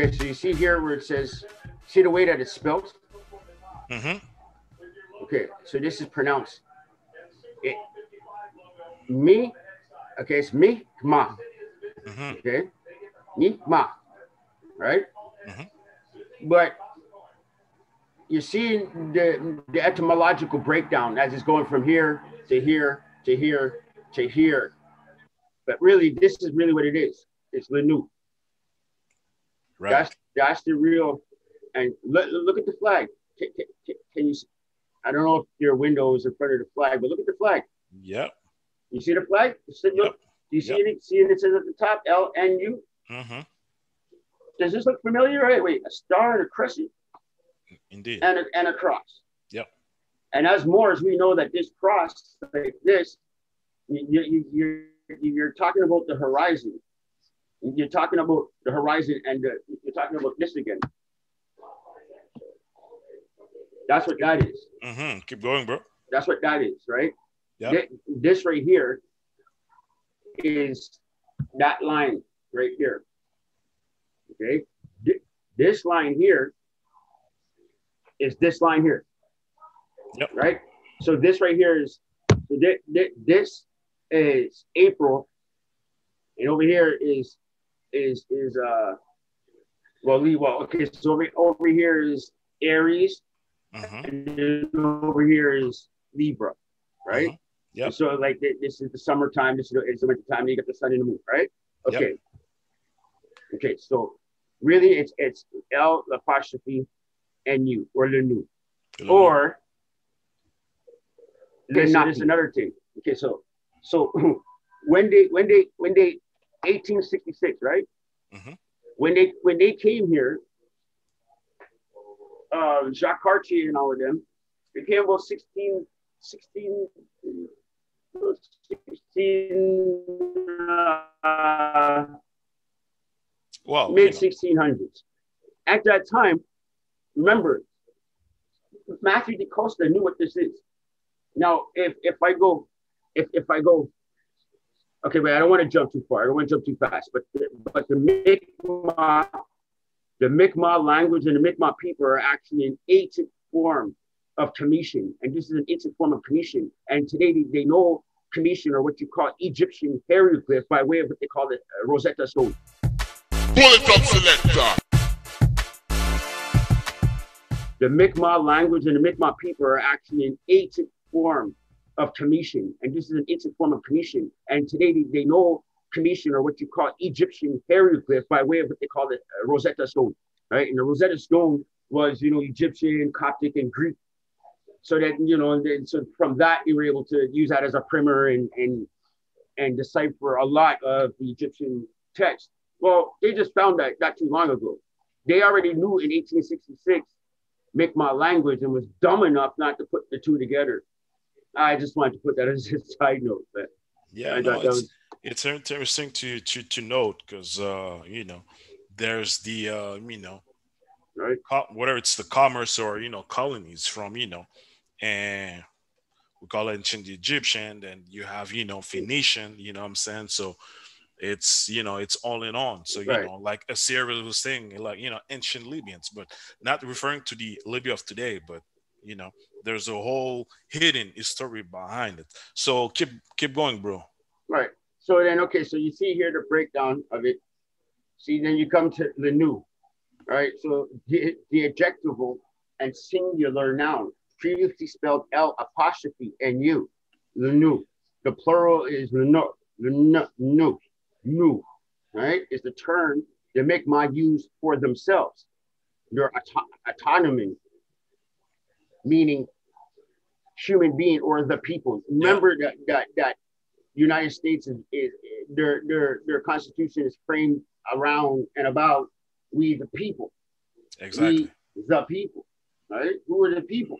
Okay, so you see here where it says, see the way that it's spelled? Mm-hmm. Okay, so this is pronounced it, me. Okay, it's me, ma. Mm-hmm. Okay, me, ma. Right? Mhm. But you're seeing the, the etymological breakdown as it's going from here to here to here to here. But really, this is really what it is. It's Lenu. Right. That's that's the real. And look, look at the flag. Can, can, can you? I don't know if your window is in front of the flag, but look at the flag. Yep. You see the flag? The- look, Do you see Yep. it? See it? It says at the top L N U. Mm-hmm. Does this look familiar? Wait, wait, a star and a crescent Indeed. and a, and a cross. Yep. And as Moors, we know that this cross, like this, you, you, you're, you're talking about the horizon. You're talking about the horizon and the, you're talking about this again. That's what that is. Mm-hmm. Keep going, bro. That's what that is, right? Yep. Thi- This right here is that line right here. Okay. Thi- This line here is this line here. Yep. Right. So this right here is so thi- thi- this is April, and over here is is is uh well Lee well okay so over, over here is Aries Mm-hmm. and then over here is Libra, right? Mhm. Yep. So like this is the summertime, this is the, it's the winter time, you get the sun and the moon, right? Yep. Okay. Okay, so really it's it's L apostrophe you or le nu. Or okay, so there's another thing. Okay, so so when they when they when they 1866, right? Mhm. When they when they came here, uh, Jacques Cartier and all of them, they came about 16, 16, 16 uh, well, mid you know, 1600s. At that time, remember, Matthew de Costa knew what this is. Now, if if I go, if if I go, okay, but I don't want to jump too far. I don't want to jump too fast. But the, but the Mi'kmaq, the Mi'kmaq language and the Mi'kmaq people are actually an ancient form of Commission, and this is an ancient form of Commission. And today they, they know Commission or what you call Egyptian hieroglyph by way of what they call it uh, Rosetta Stone. Bullet up selector. the Mi'kmaq language and the Mi'kmaq people are actually an ancient form of Commission, and this is an ancient form of Commission. And today they, they know Commission or what you call Egyptian hieroglyph by way of what they call the uh, Rosetta Stone, right? And the Rosetta Stone was, you know, Egyptian, Coptic, and Greek. So that you know, then so from that you were able to use that as a primer and and and decipher a lot of the Egyptian text. Well, they just found that not too long ago. They already knew in 1866 Mi'kmaq language and was dumb enough not to put the two together. I just wanted to put that as a side note, but yeah, I no, it's, was- it's interesting to to to note because uh, you know, there's the uh, you know, right, whether it's the commerce or you know colonies from you know, and we call it ancient Egyptian, and you have you know Phoenician, you know what I'm saying? So it's you know it's all in on. So you Right. know, like Assyria was saying, like you know ancient Libyans, but not referring to the Libya of today, but you know there's a whole hidden history behind it. So keep keep going, bro. right. So then, okay, so you see here the breakdown of it. See, then you come to the new, right? So the, the adjectival and singular noun, previously spelled L apostrophe N U, the new. The plural is the no, the no, no, new, right? Is the term the Mi'kmaq use for themselves. Their auto- autonomy, meaning human being or the people. Remember that that that United States is, is their their their constitution is framed around and about we the people. Exactly. We the people. Right? Who are the people?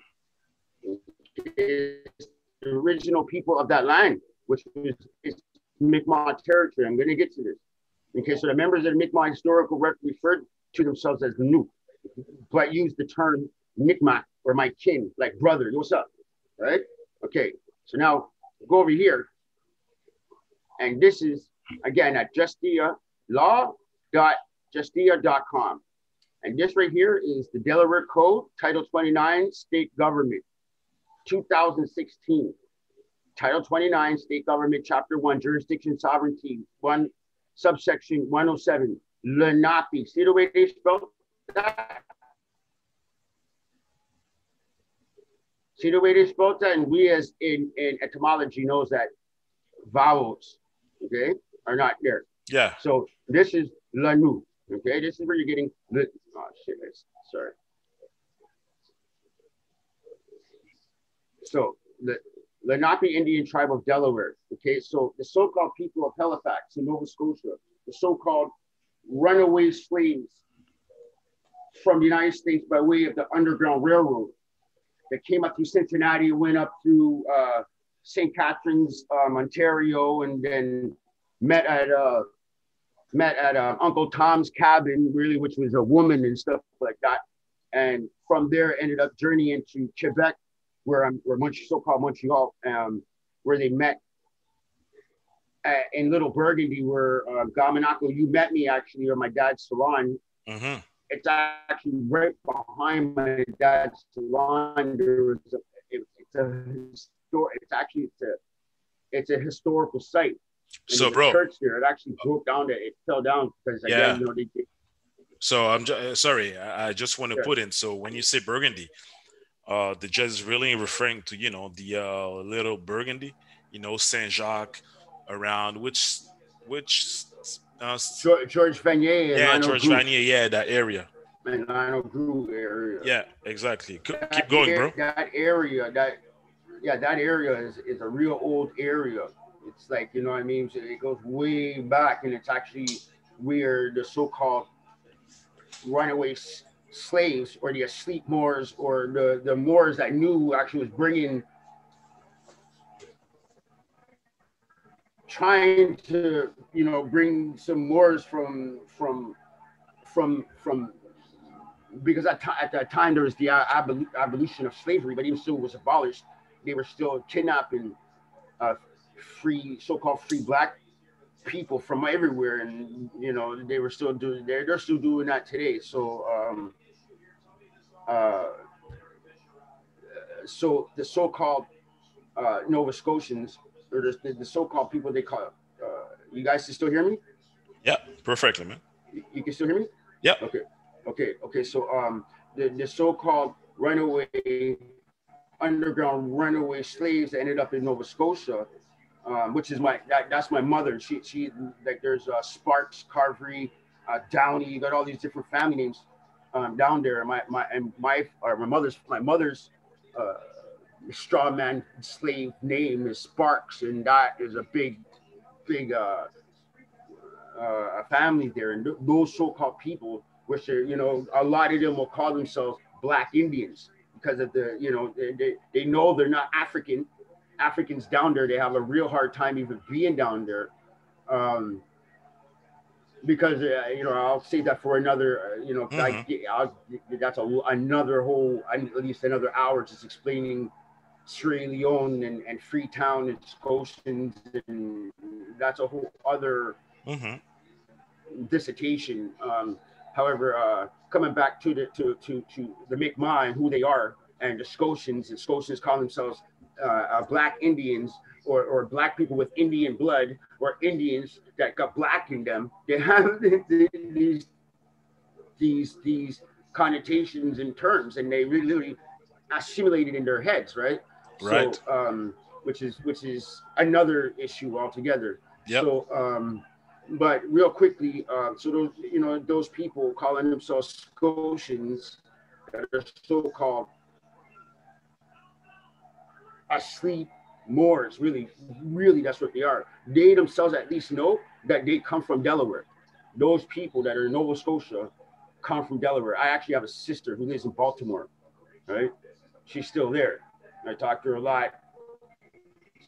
It's the original people of that land, which is, is Mi'kmaq territory. I'm going to get to this. Okay, so the members of the Mi'kmaq historical rep referred to themselves as Nuuk, but use the term Mi'kmaq or my kin, like brother. What's up? Right? Okay, so now go over here. And this is again at justia law.justia.com. And this right here is the Delaware Code, Title 29, State Government, 2016. Title 29, State Government, Chapter 1, Jurisdiction Sovereignty, 1, subsection 107, Lenape. See the way they spell that? See the way they spell that? And we as in, in etymology knows that vowels, okay, are not there. Yeah. So this is Lanu. Okay, this is where you're getting the oh shit, sorry. So the Lenape Indian tribe of Delaware. Okay, so the so-called people of Halifax in Nova Scotia, the so-called runaway slaves from the United States by way of the Underground Railroad that came up through Cincinnati, went up through uh, St. Catharines, um, Ontario, and then met at uh, met at uh, Uncle Tom's cabin, really, which was a woman and stuff like that. And from there, ended up journeying to Quebec, where I'm, where Montreal, so-called Montreal, um, where they met at, in Little Burgundy, where uh, Gamanako, you met me actually, or my dad's salon. Mm-hmm. It's actually right behind my dad's salon. There was a, it, it's a histor- It's actually it's a it's a historical site. And So, bro. church there. It actually broke down. It, it fell down because again, Yeah. you know, they, they So I'm ju- uh, sorry. I I just want to Sure. put in. So when you say Burgundy, uh, the judge is really referring to you know the uh, little Burgundy, you know Saint Jacques, around which which uh, George, George Vanier yeah Lionel George Vanier, yeah that area. and Lionel Groulx area. Yeah, exactly. C- Keep going, bro. That area, that yeah, that area is, is a real old area. It's like you know what I mean. It goes way back, and it's actually where the so-called runaway s- slaves or the asleep Moors or the the Moors that knew actually was bringing trying to you know bring some Moors from from from from because at, at that time there was the a- abol- abolition of slavery, but even still was abolished. They were still kidnapping uh, free, so-called free black people from everywhere, and you know they were still doing. They're they're still doing that today. So, um, uh, so the so-called uh, Nova Scotians, or the, the so-called people they call. Uh, you guys can still hear me? Yeah, perfectly, man. You, you can still hear me? Yeah. Okay. Okay. Okay. So um, the, the so-called runaway underground runaway slaves that ended up in Nova Scotia, um, which is my that, that's my mother. She she like there's uh, Sparks, Carvery, uh, Downey. You got all these different family names um, down there. My my and my or my mother's my mother's uh, straw man slave name is Sparks, and that is a big big uh, uh, family there. And th- those so-called people, which are you know a lot of them will call themselves Black Indians because of the you know they, they, they know they're not African. Africans down there, they have a real hard time even being down there. Um, because uh, you know, I'll say that for another, uh, you know, 'cause I, I'll, that's a, another whole, at least another hour just explaining Sierra Leone and, and Freetown and Scotians, and that's a whole other hmm dissertation. Um, however, uh, coming back to the to to to the Mi'kmaq and who they are, and the Scotians, and Scotians call themselves uh, uh, Black Indians or, or Black people with Indian blood, or Indians that got black in them. They have these these these connotations and terms, and they really, really assimilate in their heads, right? Right. So, um, which is which is another issue altogether. Yep. So, um, but real quickly, uh, so those you know those people calling themselves Scotians, that are so-called asleep Moors, really, really, that's what they are. They themselves at least know that they come from Delaware. Those people that are in Nova Scotia come from Delaware. I actually have a sister who lives in Baltimore, right? She's still there. I talked to her a lot,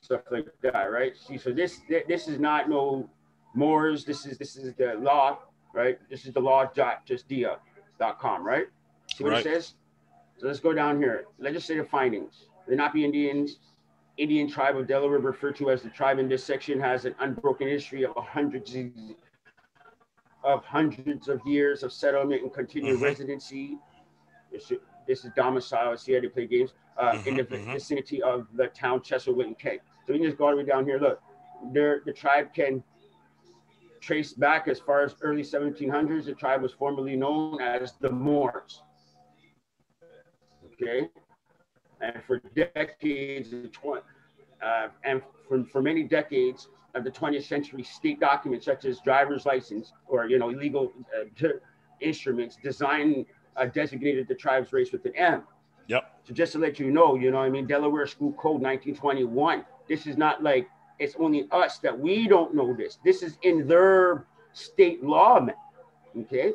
stuff like that, right? She so this this is not no Moors. This is this is the law, right? This is the law dot justia dot com, right? See what Right. it says? So let's go down here. Legislative findings. Lenape Indians, Indian tribe of Delaware, referred to as the tribe in this section, has an unbroken history of hundreds of hundreds of years of settlement and continued Mhm. residency. This, is- is domicile. It's here to play games uh, in the Mhm, mhm. vicinity of the town Cheswold and Kent. So we can just go all the way down here. Look, there the tribe can trace back as far as early 1700s. The tribe was formerly known as the Moors. Okay, and for decades, the tw- uh, and for, for many decades of the 20th century, state documents such as driver's license or you know illegal uh, instruments designed uh, designated the tribe's race with an M. Yep. So just to let you know, you know, what I mean, Delaware School Code 1921. This is not like it's only us that we don't know this. This is in their state law, man. Okay.